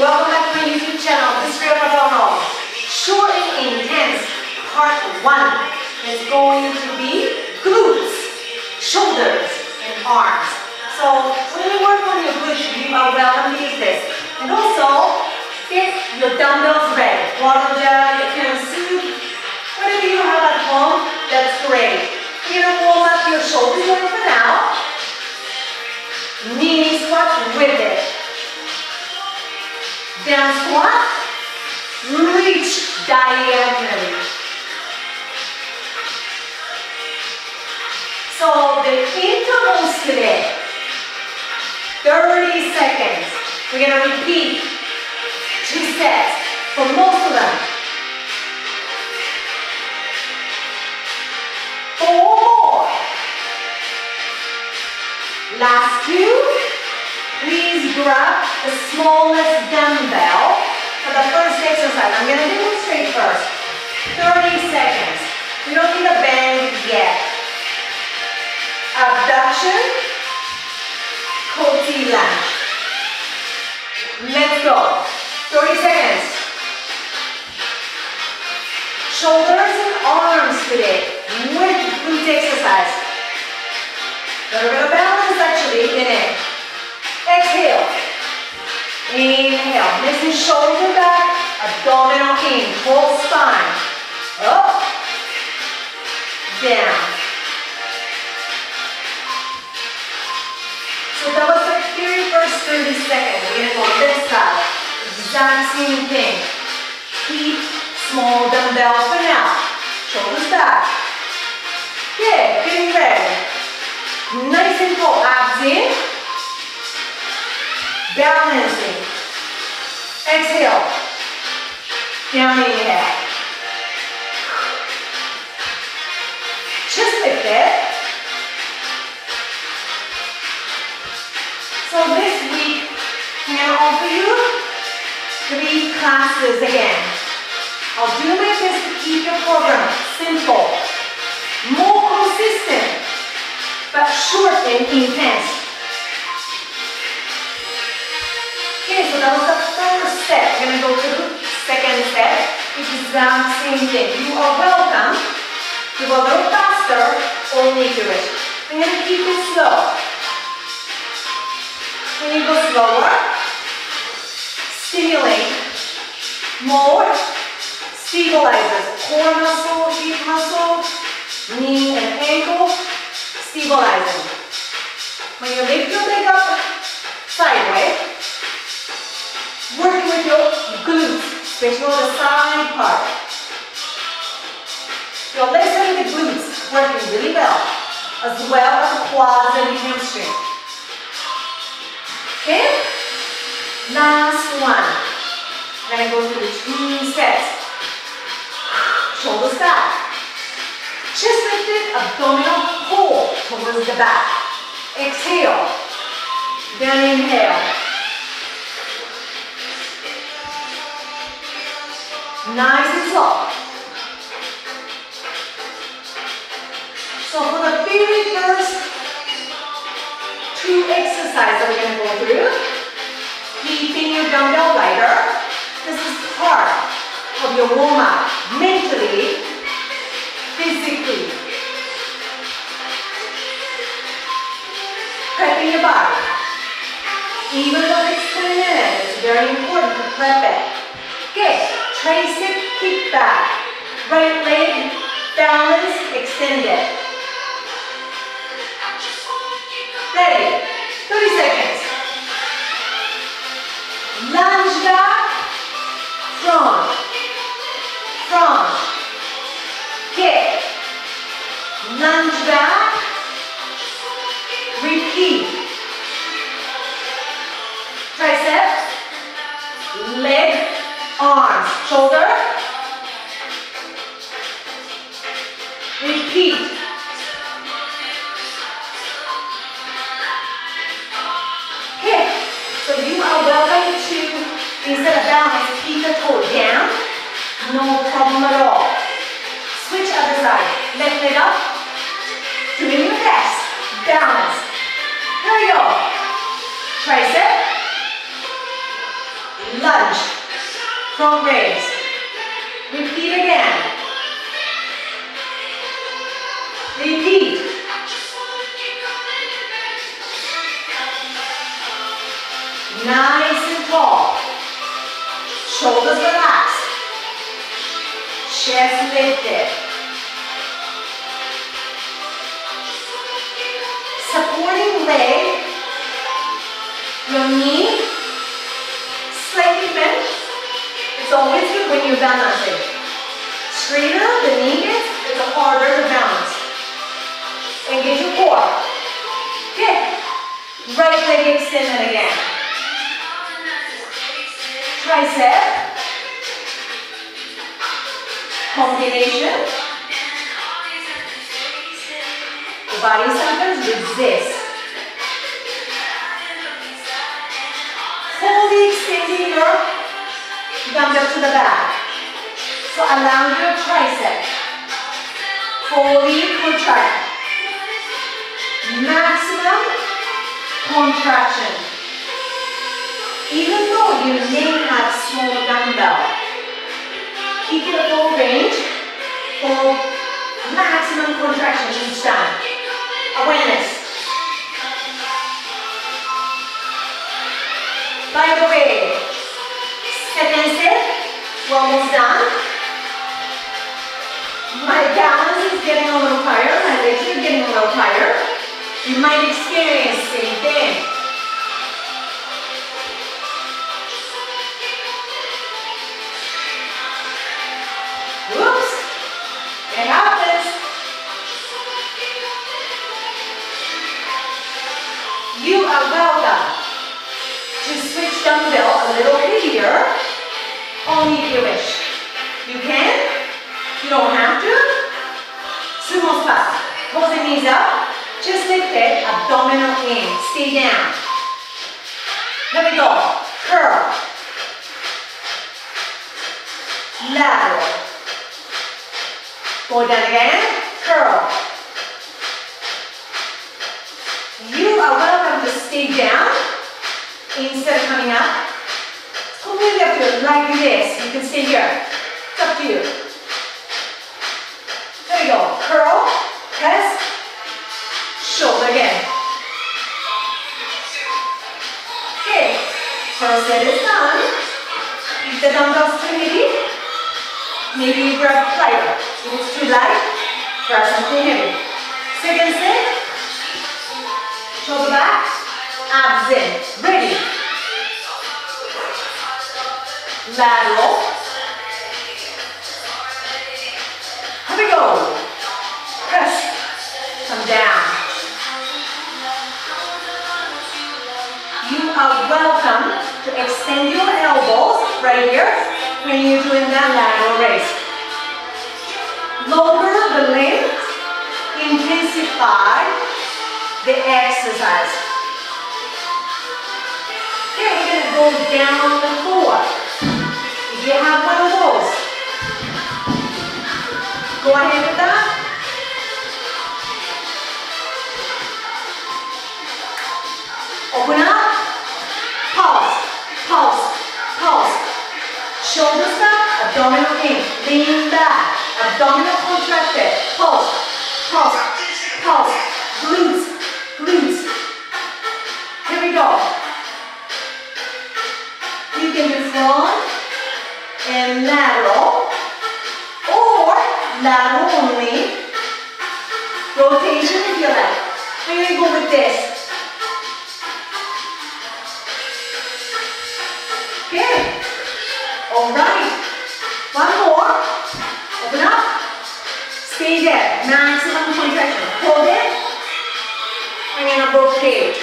welcome back to my YouTube channel, History of Abdominal. Short and intense, part one is going to be glutes, shoulders, and arms. So when you work on your glutes, you are welcome to this. And also, get your dumbbells ready. Water jar, your can soup, whatever you have at home, that's great. You're gonna warm up your shoulders for now. Knee squat with it. Down squat. Reach diagonally. So the intervals today, 30 seconds. We're gonna repeat two sets for most of them. Four. Last two. Grab the smallest dumbbell for the first exercise. I'm going to demonstrate first. 30 seconds. We don't need a bend yet. Abduction. Curtsy lunge. Let's go. 30 seconds. Shoulders and arms today with glute exercise. Little bit of balance. Exhale. Inhale. Listen shoulder back, abdominal in, whole spine. Up. Down. So that was the very first 30 seconds. We're gonna go this side. Exact same thing. Keep small dumbbell for now. Shoulders back. Good, getting ready. Nice and full, abs in. Balancing. Exhale. Down inhale. Chest lifted. So this week, I'm going to offer you three classes again. I'll do my best to keep your program simple, more consistent, but short and intense. Okay, so that was the first step. We're gonna go to the second step, which is the same thing. You are welcome to go a little faster or make it. I'm gonna keep it slow. When you go slower, stimulate more stabilizers. Core muscle, hip muscle, knee and ankle, stabilizing. When you lift your leg up sideways, Working with your glutes, especially the side part. Your legs and the glutes working really well, as well as the quads and the hamstring. Okay? Last one. I'm gonna go through the two sets. Shoulders back. Chest lifted, abdominal pull towards the back. Exhale. Then inhale. Nice and slow. So for the very first two exercises that we're going to go through, keeping your dumbbell lighter, this is part of your warm-up, mentally, physically. Prepping your body. Even though it's 20 minutes, it's very important to prep it. Okay. Tricep kick back. Right leg, balance, extended. Ready, 30 seconds. Lunge back, front, front, kick. Lunge back, repeat. Tricep, leg, arms, front raise. Repeat again. Repeat. Nice and tall. Shoulders relaxed. Chest lifted. Supporting leg. Your knee when you're balancing. Straighter the knee gets, it's harder to balance. Engage your core. Good. Right leg extended again. Tricep. Combination. The body sometimes resists. Fully extending your dumbbell to the back. So allow your tricep fully contract. Maximum contraction. Even though you may have small dumbbell, keep it full range for maximum contraction each time. Awareness. By the way, second set, we're almost done. My balance is getting a little tired, my legs are getting a little tired. You might experience same thing. Whoops, it happens. You are welcome to switch dumbbell a little bit only if you wish. You can, you don't have to. Sumo squat, pulls the knees up, just lift it, abdominal in, stay down. Here we go, curl. Lateral. Go down again, curl. You are welcome to stay down instead of coming up. Completely up to you, like this. You can stay here. It's up to you. There we go. Curl, press, shoulder again. Okay, first set is done. If the dumbbell's too heavy, maybe you grab lighter. If it's too light, grab something heavy. Second set, shoulder back, abs in. Ready. Lateral. Here we go. Press. Come down. You are welcome to extend your elbows right here when you're doing that lateral raise. Longer the length, intensify the exercise. Okay, we're going to go down the floor. You have one of those, go ahead with that. Open up. Pulse. Pulse. Pulse. Shoulders back. Abdominal in. Lean back. Abdominal contracted. Pulse. Pulse. Pulse. Glutes. Glutes. Here we go. You can do front and lateral or lateral only. Rotation if you like. Here we go with this. Okay. All right. One more. Open up. Stay there. Maximum contraction. Hold it. And then rotate.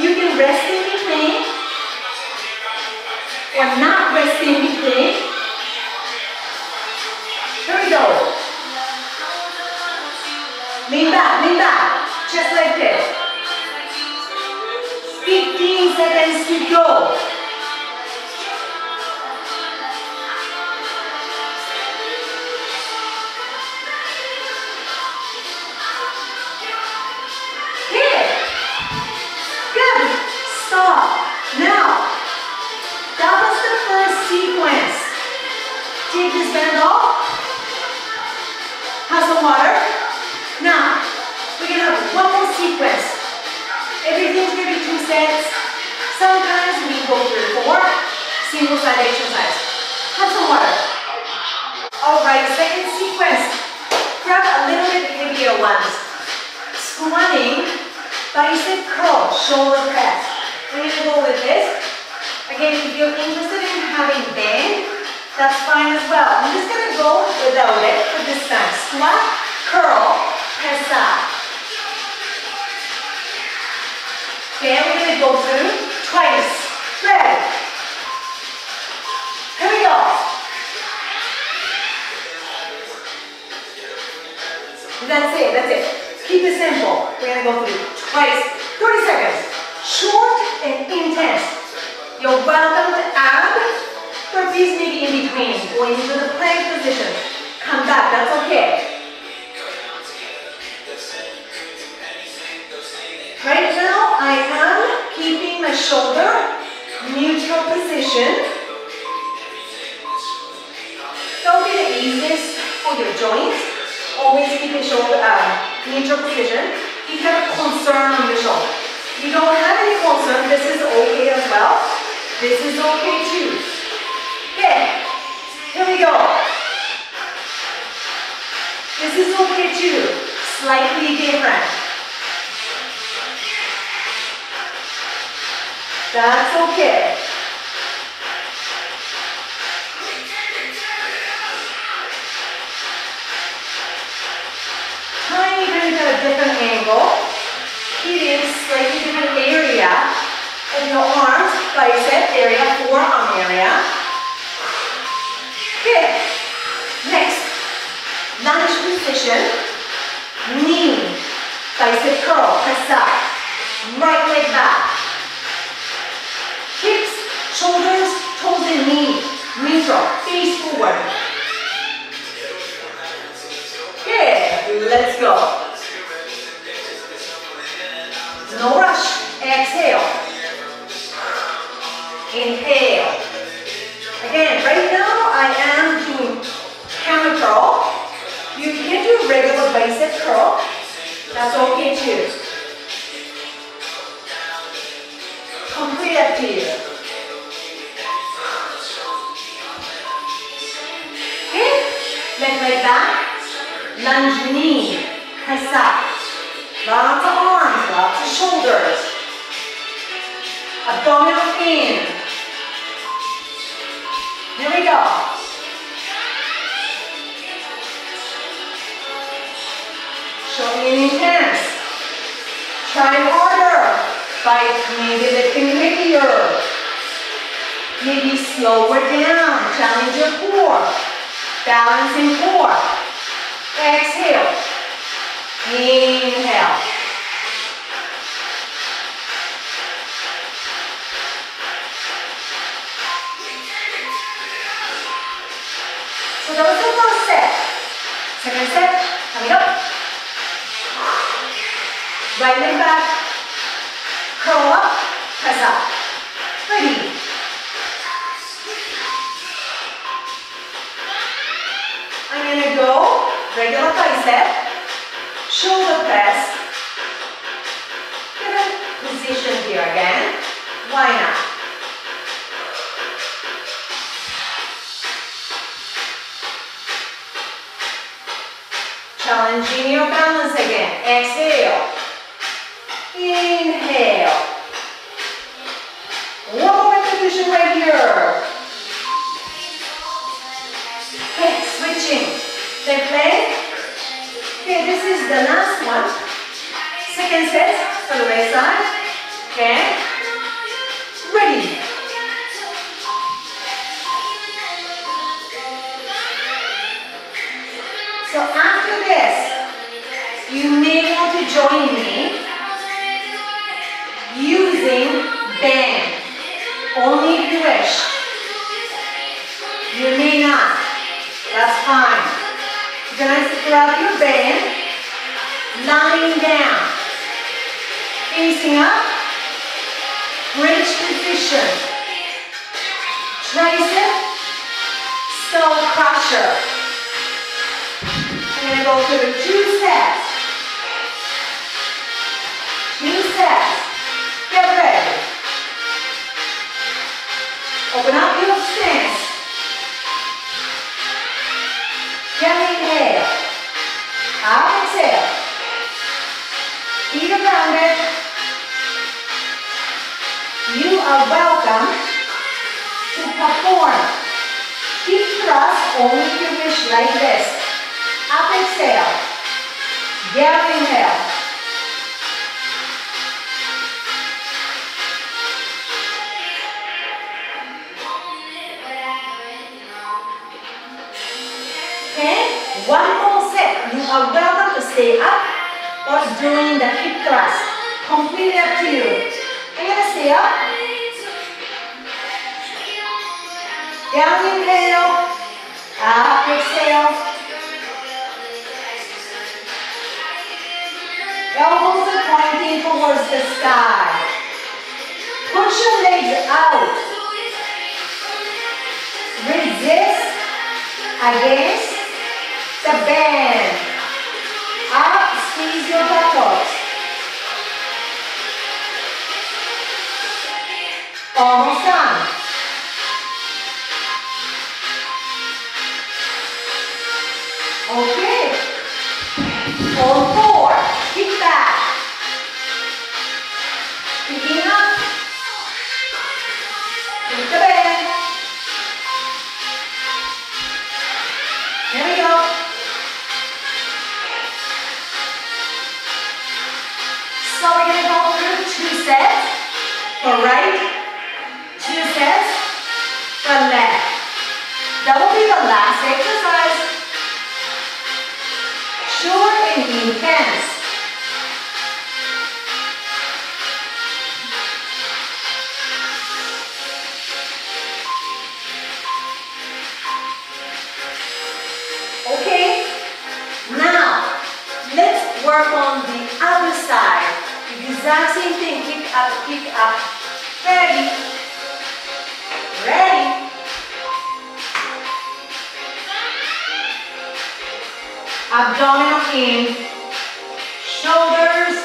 You can rest or not in between. Here we go. Lean back, lean back. Just like this. 15 seconds to go. This band off. Have some water. Now, we're gonna have one more sequence. Everything's gonna be two sets. Sometimes we go through four single side exercise. Have some water. Alright, second sequence. Grab a little bit heavier ones. Squatting, bicep curl, shoulder press. We're gonna go with this. Again, if you're interested in having bend, that's fine as well. I'm just gonna go without it for this time. Squat, curl, press up. Okay, we're gonna go through twice. Ready? Here we go. That's it, that's it. Keep it simple. We're gonna go through twice. 30 seconds. Short and intense. You're welcome to add burpees maybe in between. Going into the plank position. Come back, that's okay. Right now, I am keeping my shoulder neutral position. Don't be the easiest for your joints. Always keep your shoulder uh, neutral position. If you have a concern on the shoulder. If you don't have any concern, this is okay as well. This is okay too. Okay, here we go. This is okay too. Slightly different. That's okay. Tiny bit at a different angle. Hitting slightly different area of your arms, bicep area, forearm area. Okay. Next, lunge position. Knee, bicep curl, press up. Right leg back. Hips, shoulders, toes and knee. Neutral, face forward. Okay, let's go. No rush. Exhale. Inhale. Again, right now I am doing hammer curl. You can do regular bicep curl. That's okay too. Complete you. Okay, leg leg back. Lunge knee, press up. Lots of arms, lots of shoulders. Abdominal in. Here we go. Showing an intense. Try harder by maybe lifting heavier. Maybe slower down. Challenge your core. Balancing core. Exhale. Inhale. So that first set. Second set, coming up. Leg back. Curl up, press up. Ready. I'm gonna go regular bicep, shoulder press. Get position here again. May want to join me using band. Only if you wish. You may not. That's fine. You're gonna grab your band, lying down, facing up, bridge position. Tricep, skull going to go through two steps. Steps. Get ready. Open up your stance. Gently inhale. Out exhale. Feet grounded. You are welcome to perform hip thrust only if you wish like this. Up exhale. Down inhale. One more set. You are welcome to stay up or doing the hip thrust. Completely up to you. I'm gonna stay up. Down inhale. Up exhale. Elbows are pointing towards the sky. Push your legs out. Resist against the bend. Up, squeeze your buttocks. Almost done. Sets for right, two sets for left. That will be the last exercise. Short and intense. Okay? Now, let's work on the other side. Up. Ready? Ready? Abdominal in. Shoulders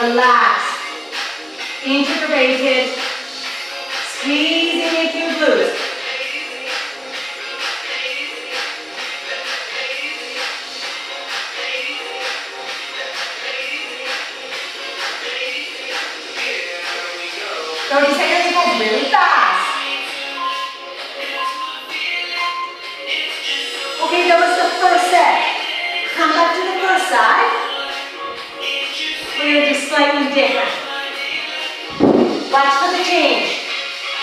relaxed. Integrated. Squeezing into glutes. Thirty seconds to go really fast. Okay, that was the first set. Come back to the first side. We're gonna do slightly different. Watch for the change.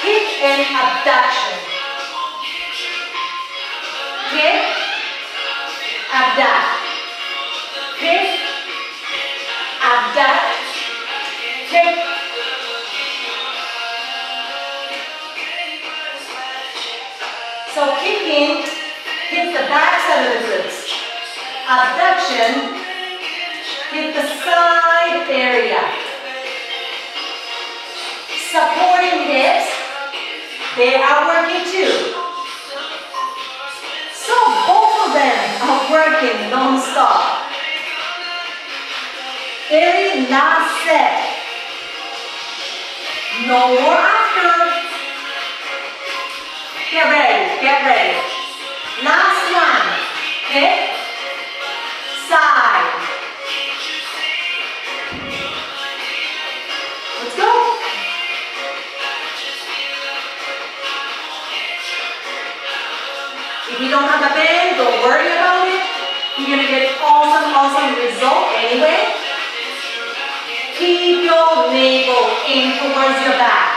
Kick and abduction. Kick, abduct. Kick, abduct. Kick, So kicking hit the back side of the glutes. Abduction hit the side area. Supporting hips, they are working too. So both of them are working non-stop. Very last set. No more after. Get ready, get ready. Last one. Hip, side. Let's go. If you don't have a bend, don't worry about it. You're gonna get awesome, awesome result anyway. Keep your navel in towards your back.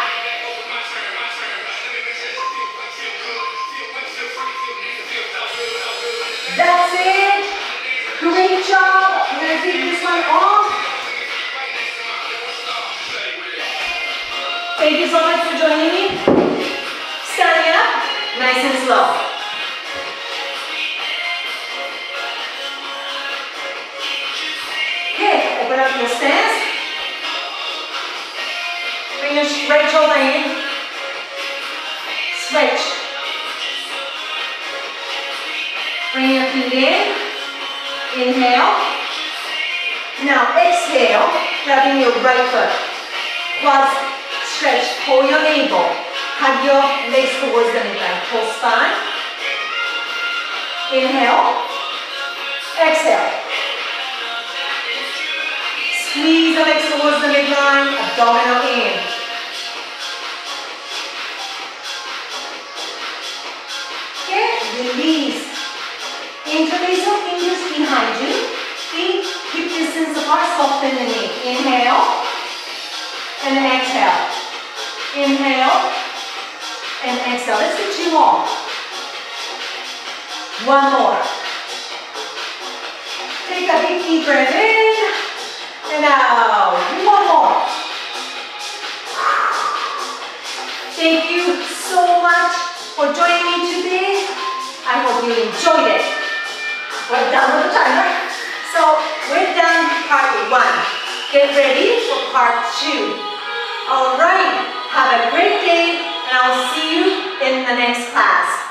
Your stance. Bring your right shoulder in. Switch. Bring your feet in. Inhale. Now exhale, grabbing your right foot. Quads stretch, pull your navel. Hug your legs towards the midline. Pull spine. Inhale. Exhale. Squeeze the legs towards the midline, abdominal in. Okay, release. Interlace your fingers behind you. Feet hip distance apart, soften the knee. Inhale. And exhale. Inhale. And exhale. Let's do two more. One more. Take a big deep breath in. And out. One more. Thank you so much for joining me today. I hope you enjoyed it. We're done with the timer. So we're done part one. Get ready for part two. All right. Have a great day and I'll see you in the next class.